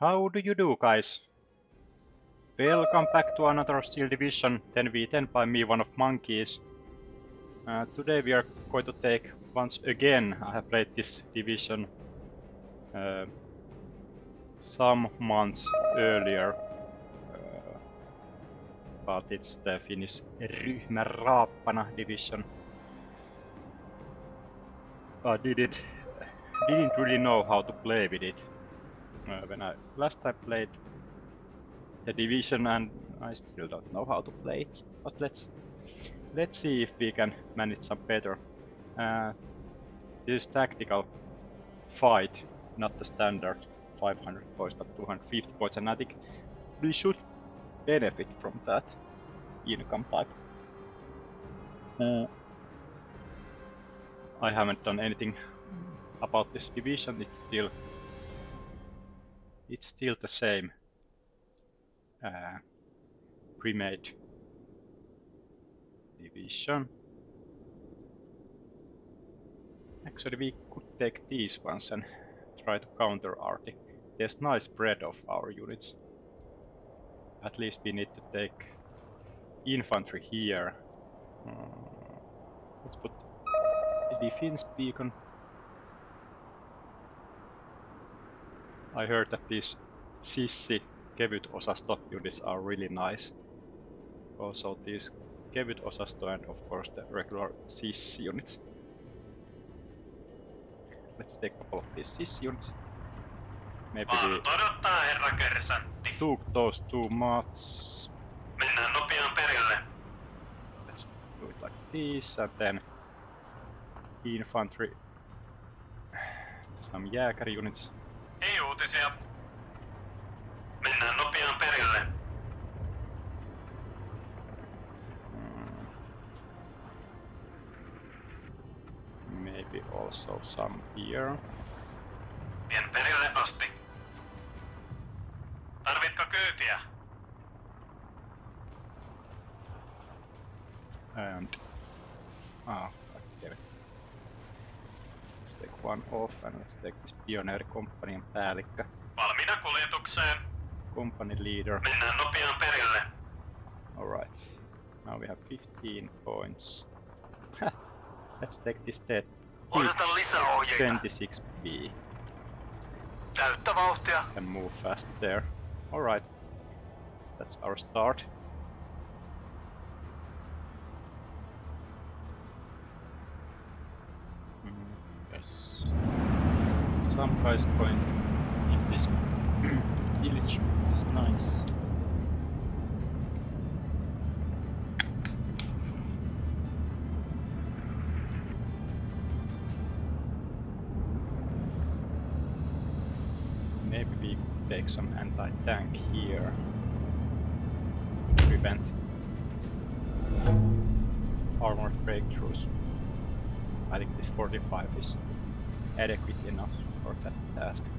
How do you do, guys? Welcome back to another Steel Division 10v10 by me, one of monkeys. Uh, today we are going to take once again. I have played this division uh, some months earlier, uh, but it's the Finnish Ryhmä Raappana division. I didn't didn't really know how to play with it uh, when I last I played the division and I still don't know how to play it. But let's let's see if we can manage some better. Uh, this tactical fight, not the standard 500 points, but 250 points, and I think we should benefit from that income type. Uh, I haven't done anything about this division. It's still it's still the same uh, pre-made division. Actually, we could take these ones and try to counter Arctic. There's nice spread of our units. At least we need to take infantry here. Uh, let's put a defense beacon. I heard that these Sissi kevyt osasto units are really nice. Also these kevyt osasto and of course the regular Sissi units. Let's take a couple of these Sissi units. Maybe we odottaa, herra kersantti. took those too much. Mennään nopeaan perille. Let's do it like this and then infantry. Some jääkäri units. Uutisia. Mennään nopeaan perille. Maybe also some here. Vien perille asti. Tarvitko kyytiä? And ah, god damn it. Let's take one off and let's take this pioneer companyn päällikkö, Valmiina kuljetukseen. company leader. Mennään nopeaan perille. Alright. Now we have 15 points. let's take this dead Odota lisäohjeita. 26B Täyttä vauhtia. and move fast there. Alright. That's our start. Some guys point in this village. It's nice. Maybe we take some anti-tank here. To prevent armored breakthroughs. I think this 45 is adequate enough that task.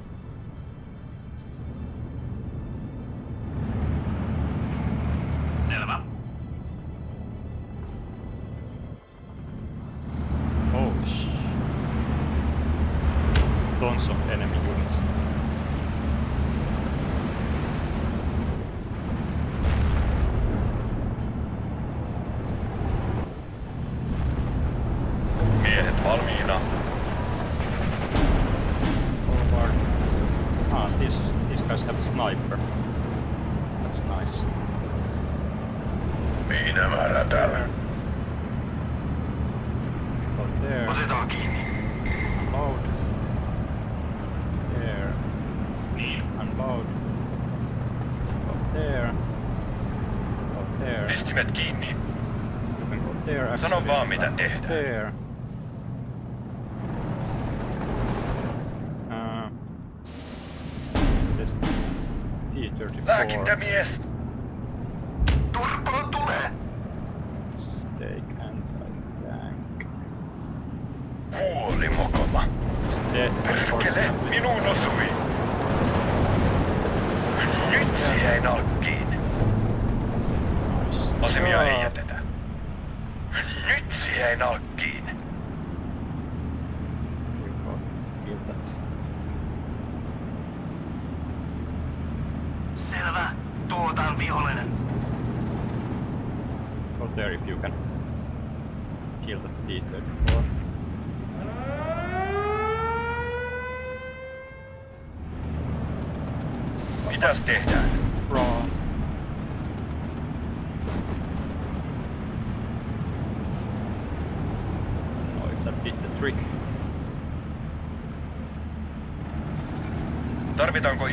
Asemia Joo. ei jätetä. Nyt siihen nakkiin. Selvä. Tuotaan vihollinen. Hold there if you can. Kill the T-34. Mitäs tehdään?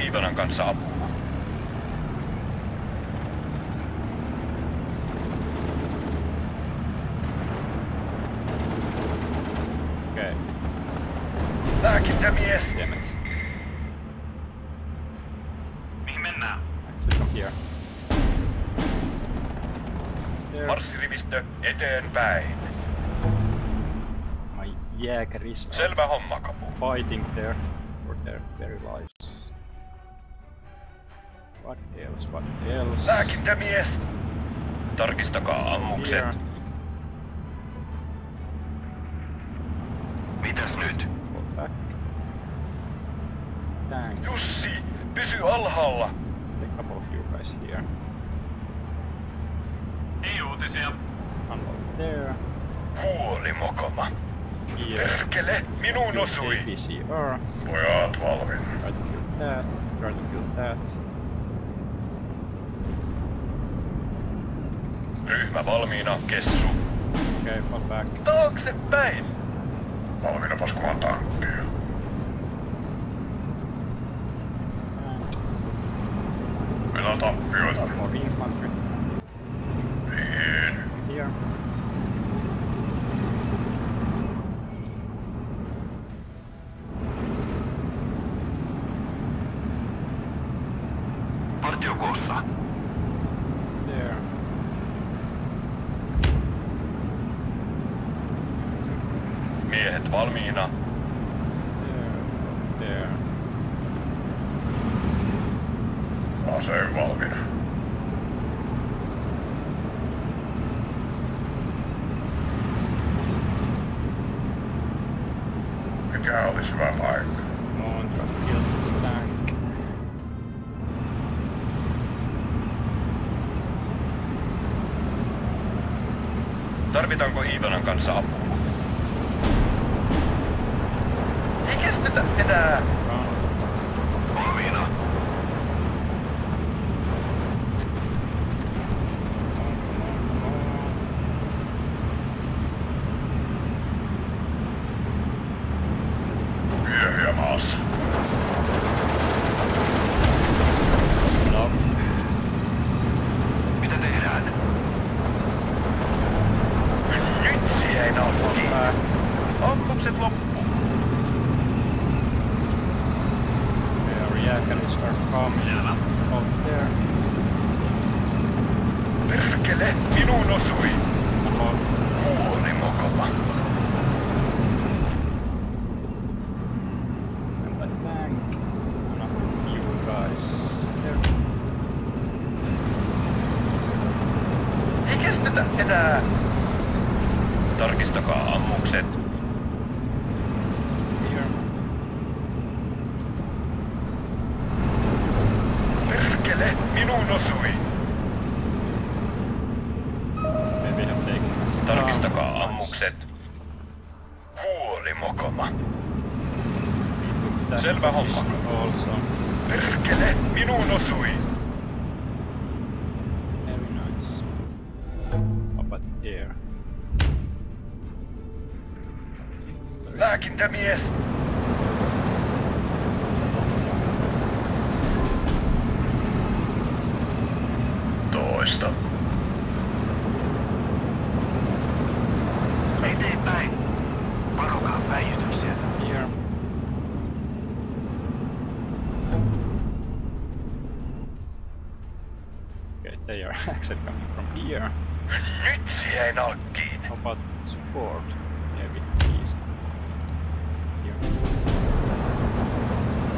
Iivanan kanssa apua? Okay, Lääkintämies! damn it. Mihin mennään? Exit from here. There. Marssirivistö eteenpäin. My jägeris are Selvä homma, kapu. fighting there for their very lives. What else? What else? Lääkintämies! Tarkistakaa ammukset. Here. Mitäs nyt? Tank. Jussi, pysy alhaalla! Let's take a couple of you guys here. Ei uutisia. Unload there. Kuoli mokoma. Here. Perkele, minuun osui! APCR. Pojat valmiin. Try to kill that. Try to kill that. Ryhmä valmiina, kessu. Okay, fall back. Taaksepäin! Valmiina paskumaan tankkia. Meillä on tappioita. infantry liikkeelle! Minun osui! Tarkistakaa ammukset. Huoli, mokoma. Selvä homma. Perkele! Minun osui! Very nice. Up at here. Lääkintämies! Actually coming from here. How about support? Yeah, with these. Here.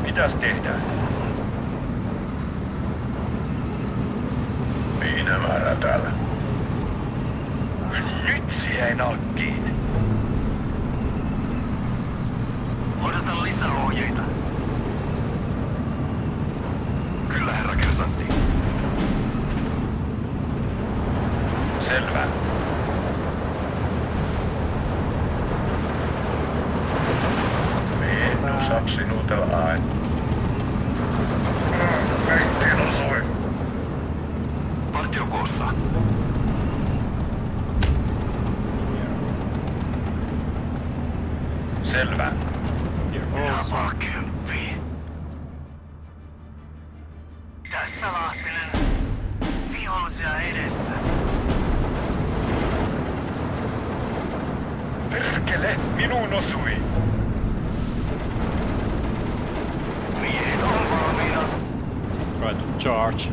Mitäs tehdään? Minä määrä täällä. Nyt siihen nakkiin. Odota lisää ohjeita. Kyllä, herra kersantti. Selvä. Minus saksi nuutel ae. Peittiin osui. Partio koossa. Selvä. Ja koossa. charge.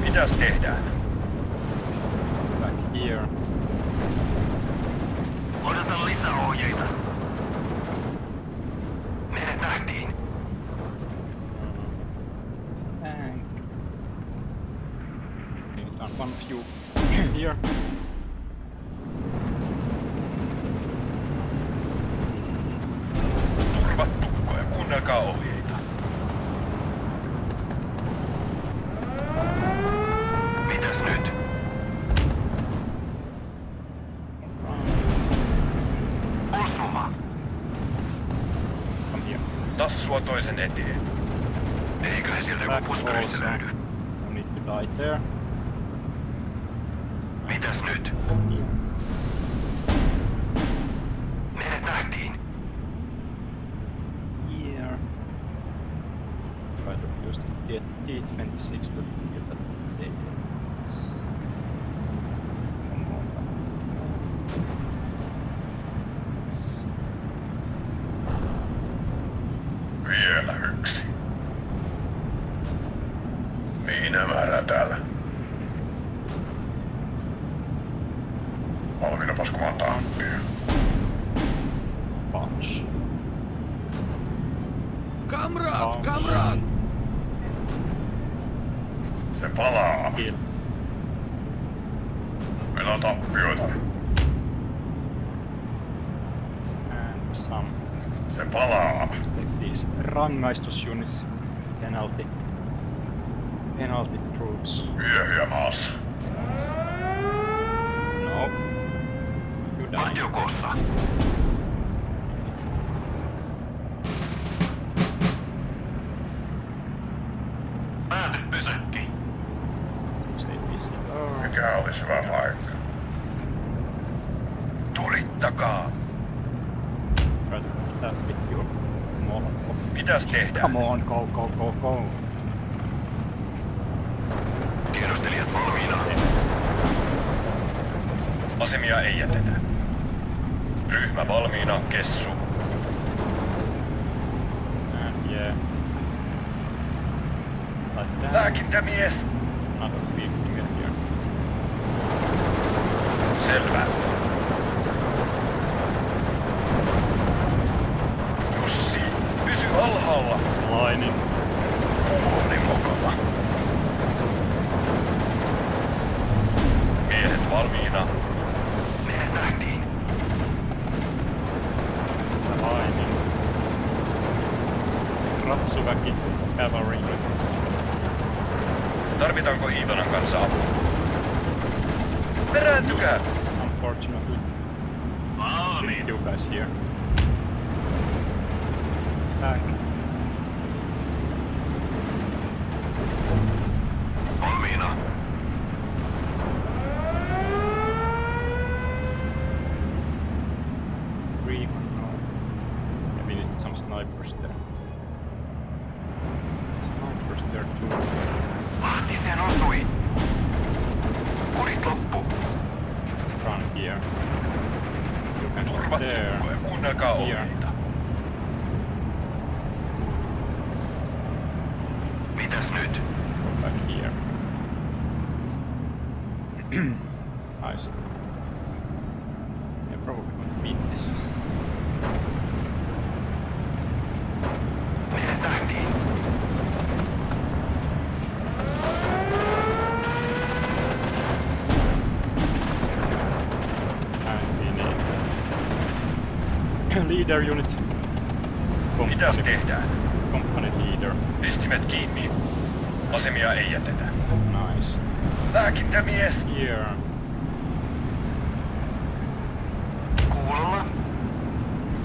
Mitä tehdään? minute. 19. Yeah. Try to use the to get that ajokossa. Pääty pysäkki. Mikä olisi hyvä paikka? Tulittakaa! Mitäs tehdään? Come on, go, go, go, go. Valmiina. Mennään tahtiin. Aina. Ratsuväki. Cavalry. Tarvitaanko Iivanan kanssa apua? Perääntykää! Unfortunately. Valmiin. You guys here. Back. nice. Yeah, probably going to beat this. leader unit. Company. Mitäs tehdään? Company leader. Pistimet kiinni. Asemia ei jätetä. Nice. Lääkintämies here.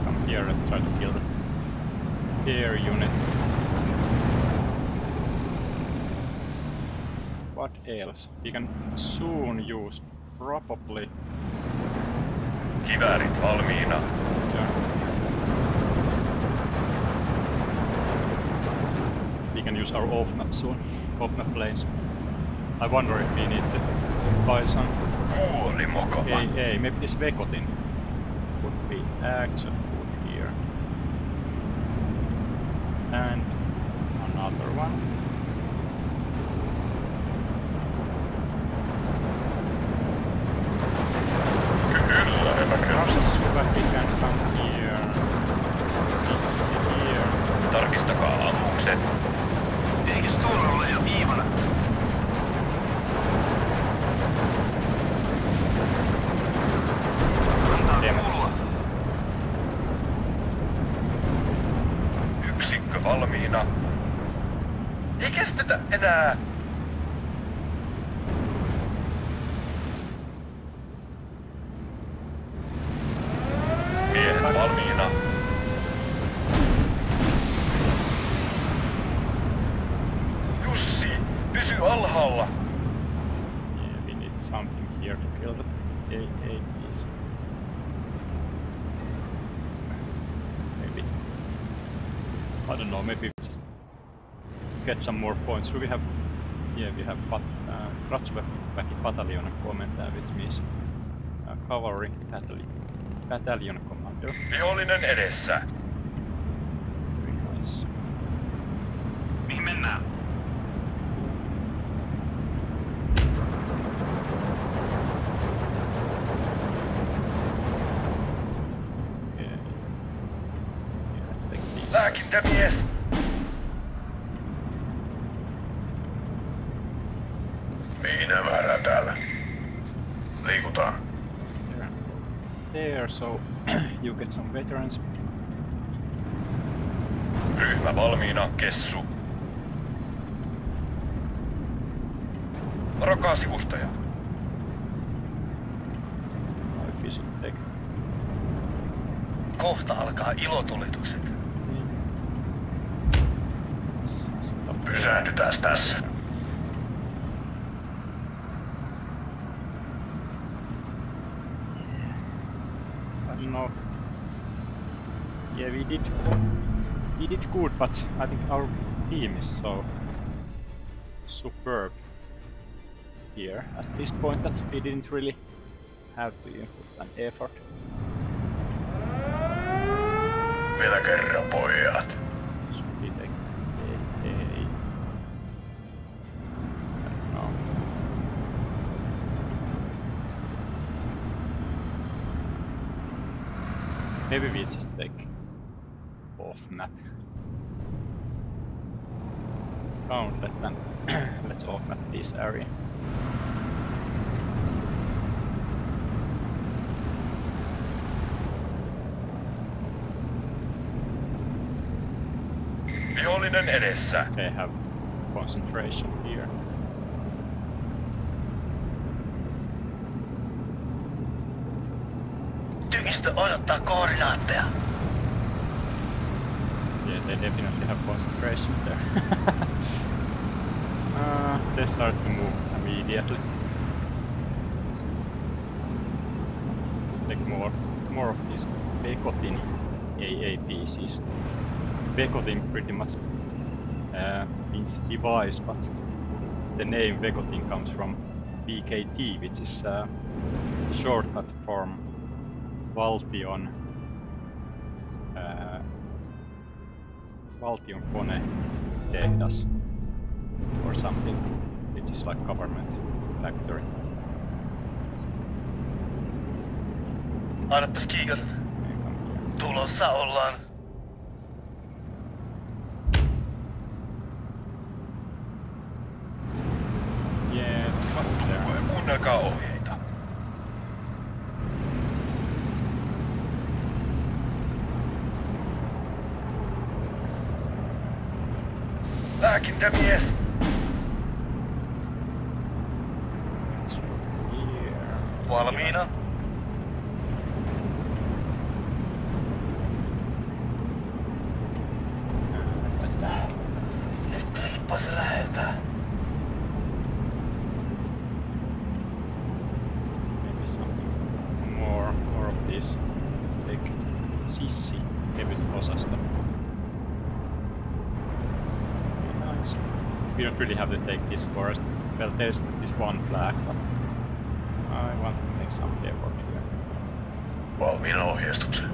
Come here, let's try to kill air units. What else? We can soon use, probably... Kiväärit valmiina. Yeah. We can use our off-map soon, off-map planes. I wonder if we need to buy some. Hey, hey, maybe this Vekotin would be actually good here. And another one. Pysy alhaalla. Yeah, we need something here to kill the AAPs. Maybe. I don't know, maybe we just get some more points. Do we have... Yeah, we have pat, uh, Ratsuväki battalion commander, which means uh, cavalry battalion, battalion commander. Vihollinen edessä. Very nice. Mihin mennään? Yeah. Yeah, let's take these. guys. Lääkintämies. Miina määrää täällä. Liikutaan. There. There, so you get some veterans. Ryhmä valmiina, kessu. Varokaa take Kohta alkaa ilotulitukset. Stop. Pysähdytään tässä. I don't. Yeah, we did we did good, but I think our team is so superb here at this point that we didn't really have to input an effort. Vielä kerran, pojat. We just take off map. Don't oh, let them. let's off map this area. Vihollinen edessä. They have concentration here. Tykistö odottaa koordinaatteja. Yeah, they definitely have concentration there. uh, they start to move immediately. Let's take more, more of these Vekotin pieces. Vekotin pretty much uh, means device, but the name Vekotin comes from VKT, which is a shortcut from Valtion uh, Valtion Kone tehdas or something, which is like government factory. Annapas here. Tulossa ollaan. Yeah, it's there. Kuunnelkaa ohjeita. Lääkintämies! It's here. Valmiina. this. Let's take Sissi kevyt osasto. Very Nice. We don't really have to take this first. Well, there's this one flag, but I want to make some effort here. Valmiina ohjeistuksen.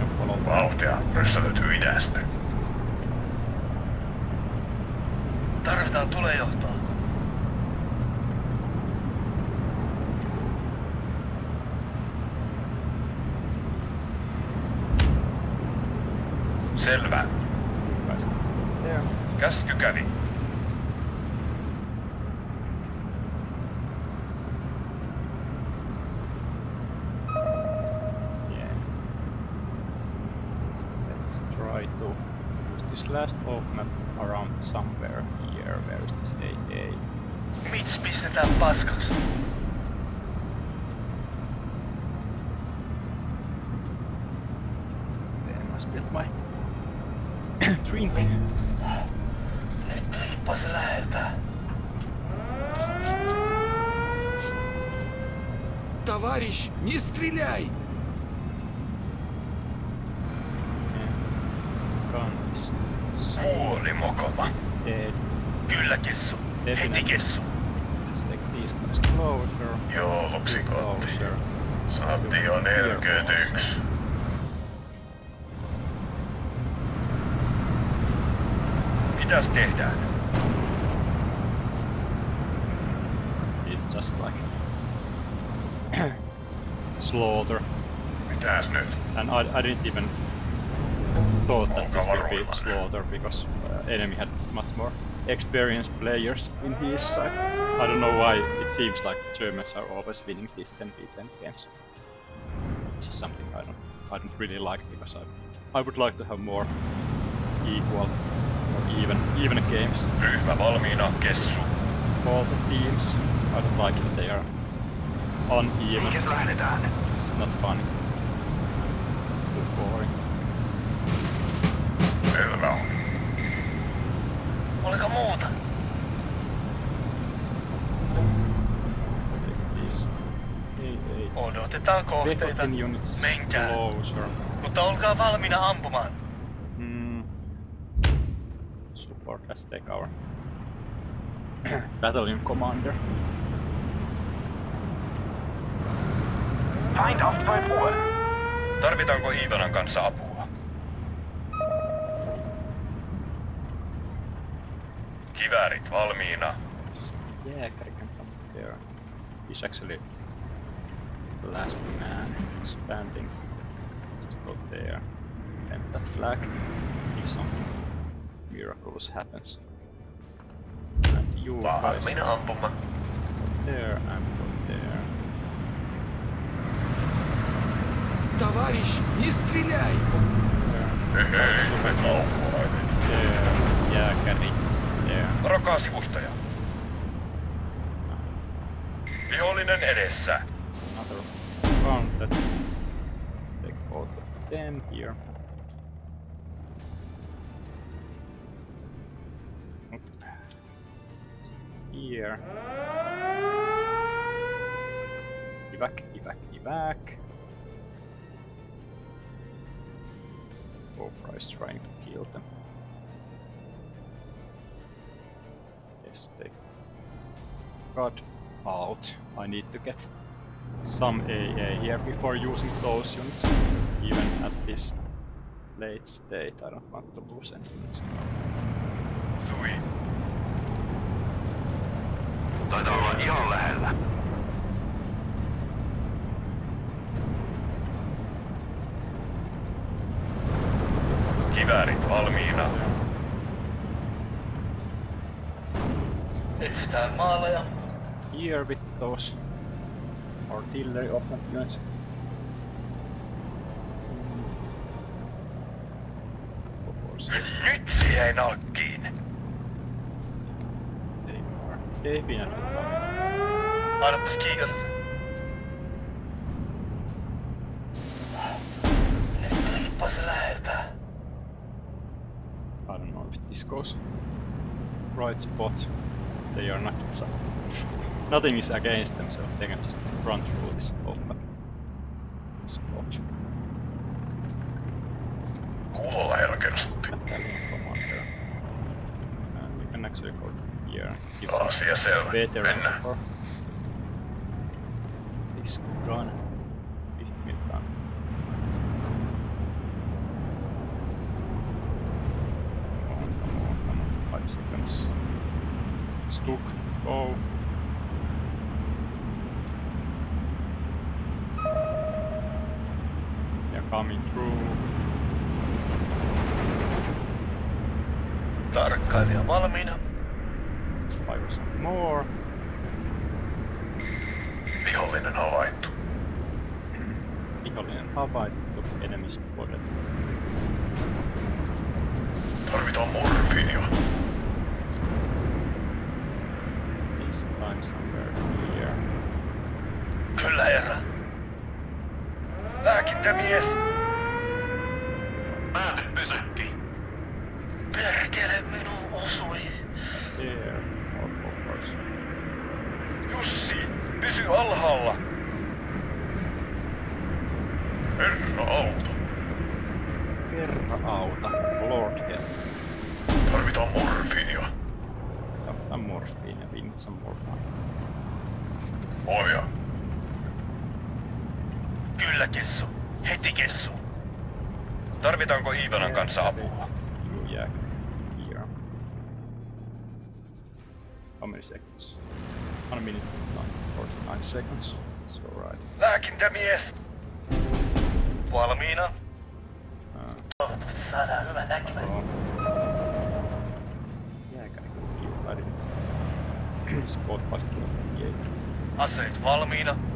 And follow Vauhtia ryssälöityy idästä. Tarvitaan tulejohtoa. Selvä. Guys. There. Yeah. Let's try to use this last off map around somewhere here. Where is this AA? Mits pistetään paskaksi. Then I spilled my drink. Nyt lippas läheltä. Товарищ, не стреляй! Yeah. Gun is Suuri mokoma. dead. Kyllä kessu. Heti Definitely. kessu. Let's take these guys closer. Joo, luksikotti. Closer. Saatiin jo 41. Mitäs tehdään? It's just like slaughter. Mitäs nyt? And I, I didn't even thought that this would be slaughter because uh, enemy had much more experienced players in his side. I don't know why it seems like Germans are always winning these 10v10 games. Which is something I don't I don't really like because I I would like to have more equal even even games. Ryhmä valmiina, kessu. All the teams I don't like if they are uneven. Lähdetään? This is not funny. Too boring. Selvä. Oliko muuta? Odotetaan kohteita. Menkää. closer. Mutta olkaa valmiina ampumaan. Let's take our battalion commander. Feind auf 12 Uhr. Tarvitaanko Iivanan kanssa apua? Kiväärit valmiina. This Jägari can come there. He's actually the last man standing. Just go there. Plant that flag if something miraculous happens. And you guys Valmiina ampumaan. go there and go there. Товарищ, не стреляй! There. Hei, me kauppalainen. There. Jääkäri. There. Varokaa sivustaja. Vihollinen edessä. Another counted. Let's take both of them here. Here. Evac, evac, evac. Cobra is trying to kill them. Yes, they got out. I need to get some AA here before using those units. Even at this late state, I don't want to lose any units. Sui. Taitaa olla ihan lähellä. Kiväärit valmiina. Etsitään maaleja. Here with those artillery offense units. Of course, Nyt siihen nalkkiin. Are definitely coming. Annapas kiikata. Nyt lippas läheltä. I don't know if this goes right spot. They are not. Nothing is against them, so they can just run through this map. Squad. Kuulolla. Battalion Commander. And we can actually go here. Give some selvä. veterans Mennään. for this gun. 50 mil gun. Come on, come on, come on. Five seconds. Stuck. Go. Oh. They're coming through. Tarkkailija valmiina. Let's fire some more. Vihollinen havaittu. Vihollinen havaittu. Enemy spotted. Tarvitaan morfiinia. This time somewhere here. Kyllä herra. Lääkintämies. Pysy alhaalla. Herra auto. Herra auta. Lord help. Tarvitaan morfiinia. Ottaa morfiinia. Some morphine. Oja. Kyllä, Kessu. Heti, Kessu. Tarvitaanko Iivanan kanssa apua? You yeah. How many seconds? One minute. Nine, seconds. It's alright. Uh, Toivottavasti saadaan hyvä näkymä. on. Jääkäri kill. I didn't spot. Yeah. Aseet valmiina. Se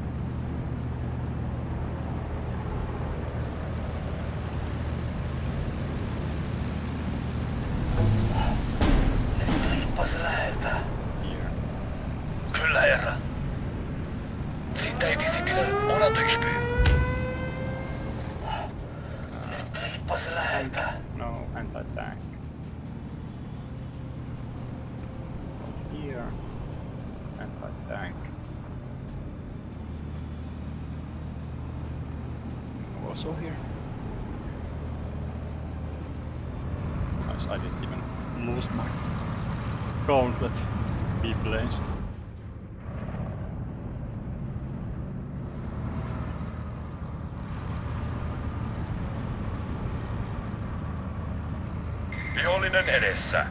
Vihollinen edessä.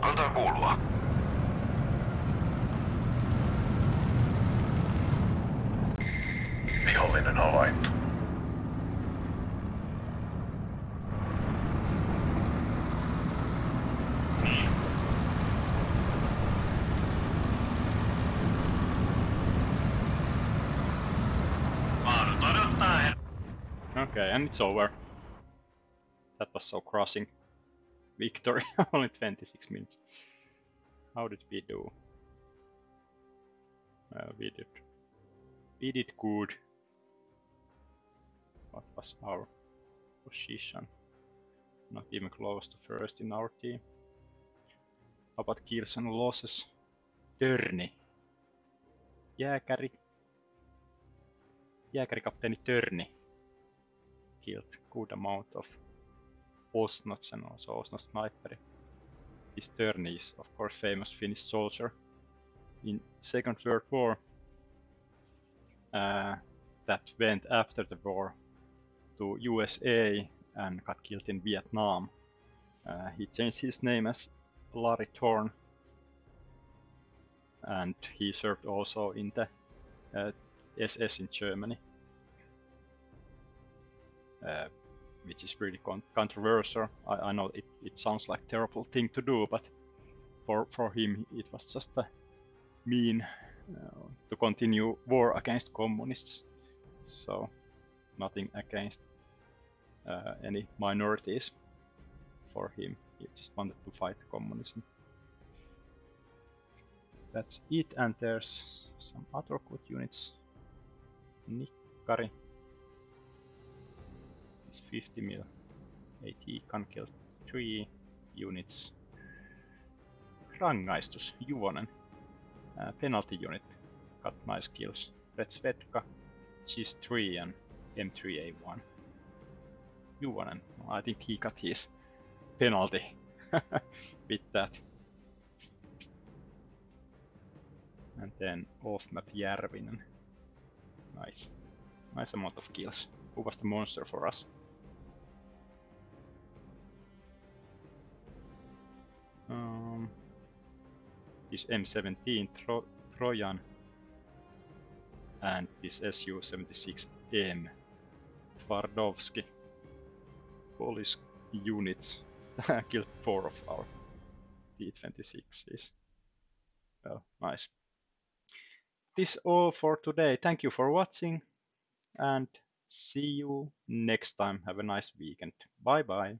Antaa kuulua. Vihollinen havaittu. And it's over. That was so crossing. Victory, only 26 minutes. How did we do? Uh, we did. We did good. What was our position? Not even close to first in our team. How about kills and losses? Törni. Jääkäri. Jääkärikapteeni Törni killed good amount of Osnaz and also Osnaz sniper. This Törni is of course famous Finnish soldier in Second World War uh, that went after the war to USA and got killed in Vietnam. Uh, he changed his name as Larry Thorne and he served also in the uh, SS in Germany which is really con- controversial. I, I know it, it sounds like terrible thing to do, but for for him it was just a mean uh, to continue war against communists. So nothing against uh, any minorities for him. He just wanted to fight communism. That's it, and there's some other good units. Nikkari is 50 mil. AT can kill 3 units. Rangaistus, Juvonen. Uh, penalty unit got nice kills. Red Svedka, she's 3 and M3A1. Juvonen, I think he got his penalty with that. And then off map Järvinen. Nice. Nice amount of kills. Who was the monster for us? This M17 Tro Trojan and this Su-76M Twardowski. Polish units killed four of our T-26s. Well, nice. This all for today. Thank you for watching and see you next time. Have a nice weekend. Bye bye.